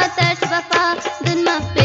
Papa, then my